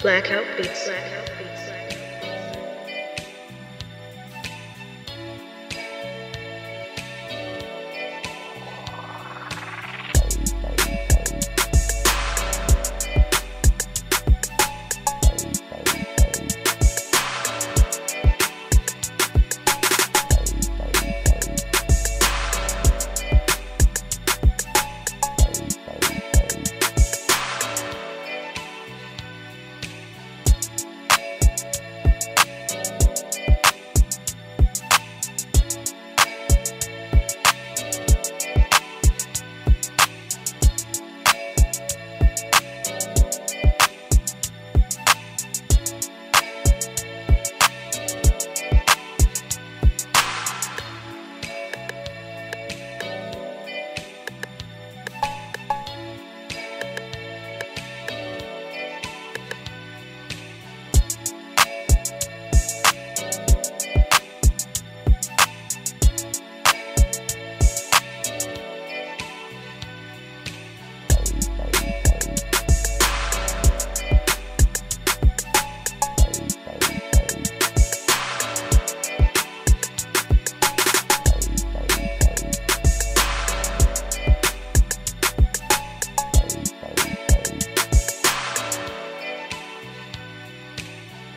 Blackout Beats. Blackout Beats.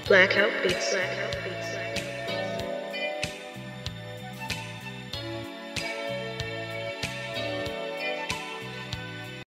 Blackout Beats. Blackout Beats.